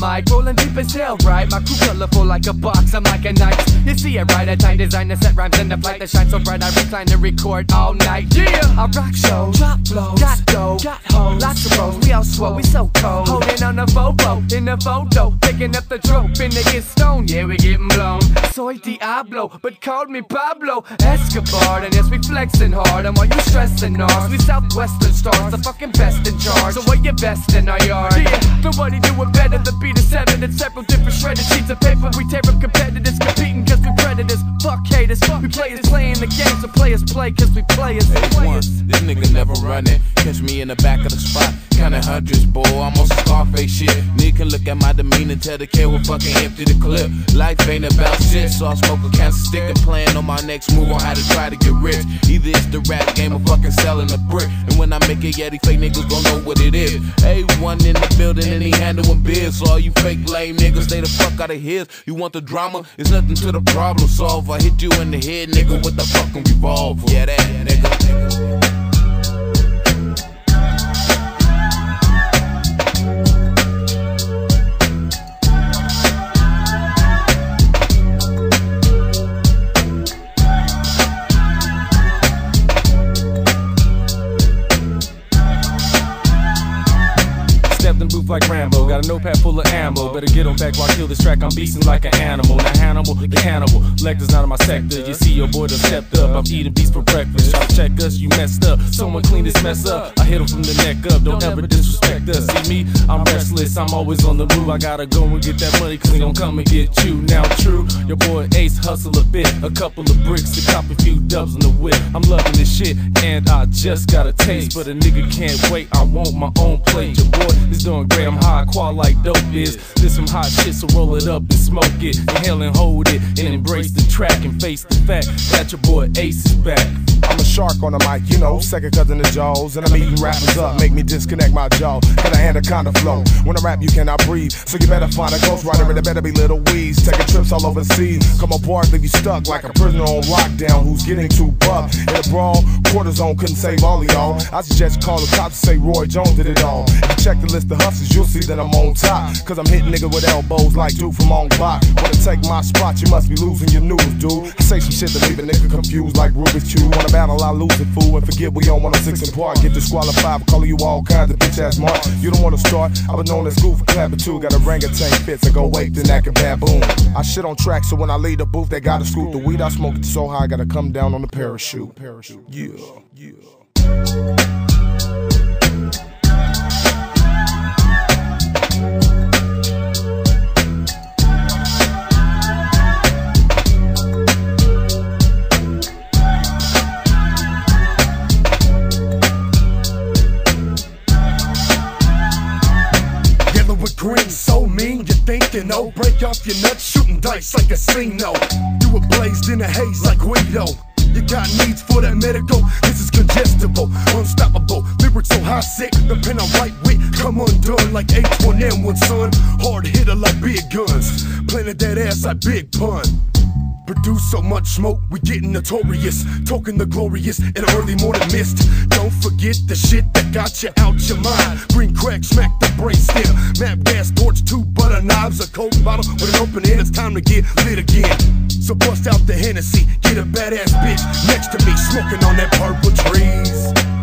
mic, rolling deep as hell, right? My crew colorful like a box, I'm like a knight. You see it right, at time design to set rhymes in the flight that shine so bright. I recline and record all night. Yeah, I rock shows, drop flows, got dough, got hoes, lots of rows. We all swell, we so cold. Holding on the Volvo in the photo, picking up the trope, and they get stoned. Yeah, we getting blown. Soy Diablo, but called me Pablo Escobar, and yes, we flexing hard. And while you stressing ours, we Southwestern stars, the fucking best in charge. So what you best in our yard? Yeah, nobody do it better. The beat is seven and several different shredded sheets of paper. We tear up competitors, competing cause we predators. Fuck haters, we players playing the game, so players play cause we players. Hey, one, this nigga never running. Catch me in the back of the spot, counting hundreds, boy. I'm on some Scarface shit. Nigga can look at my demeanor, tell the kid we'll fucking empty the clip. Life ain't about shit, so I smoke a cancer stick and plan on my next move on how to try to get rich. Either it's the rap game or fucking selling a brick. And when I make it, yeah, these fake niggas gon' know what it is. A1 in building and he handling biz. So all you fake lame niggas, stay the fuck out of his. You want the drama? It's nothing to the problem solver. I hit you in the head, nigga, with the fucking revolver. Yeah, that, Stepped in booth like Rambo, got a notepad full of ammo. Better get on back while I kill this track. I'm beasting like an animal. Now Hannibal, the cannibal. Lecter's not in my sector. You see your boy done stepped up. I'm eating beats for breakfast. To check us, you messed up. Someone clean this mess up. I hit him from the neck up. Don't ever disrespect us. See me, I'm restless. I'm always on the move. I gotta go and get that money, cause he gon' come and get you. Now true, your boy Ace hustle a bit. A couple of bricks to cop a few dubs in the whip. I'm loving this shit, and I just got a taste. But a nigga can't wait. I want my own plate. Your boy is doing great. I'm high qual like dope is. This some hot shit, so roll it up and smoke it. Inhale and hold it, and embrace the track and face the fact that your boy Ace is back. I'm a shark on the mic, you know, second cousin to Jaws. And I'm eating rappers up, make me disconnect my jaw. Cause I anaconda flow. When I rap, you cannot breathe. So you better find a ghostwriter and it better be little weeds. Taking trips all overseas. Come apart, leave you stuck like a prisoner on lockdown who's getting too buff. In a brawl, quarter zone couldn't save all of y'all. I suggest call the cops and say Roy Jones did it all. If you check the list of hustlers, you'll see that I'm on top. Cause I'm hitting niggas with elbows like dude from on block. Wanna take my spot, you must be losing your noodles, dude. I shit that leave a nigga confused like Rubik's Cube. Wanna battle, I lose it, fool. And forget we on 106 and Park. Get disqualified for calling you all kinds of bitch ass mark. You don't wanna start, I was known as Goof clapping too. Got a orangutan fits and go wake the neck and baboon. I shit on track, so when I leave the booth, they gotta scoop the weed I smoke it so high, I gotta come down on the parachute. Parachute. Yeah, yeah. Green, so mean, you think you oh, know. Break off your nuts, shooting dice like a casino. You were blazed in a haze like Guido. You got needs for that medical, this is congestible, unstoppable. Lyrics so high sick, the pen I write with come undone like H1N1, son. Hard hitter like big guns, planted that ass like Big Pun. Produce so much smoke, we getting notorious. Talking the glorious in early morning mist. Don't forget the shit that got you out your mind. Green crack, smack the brain stem. Map gas, torch, two butter knives, a coke bottle with an open end. It's time to get lit again. So bust out the Hennessy, get a badass bitch next to me, smoking on that purple trees.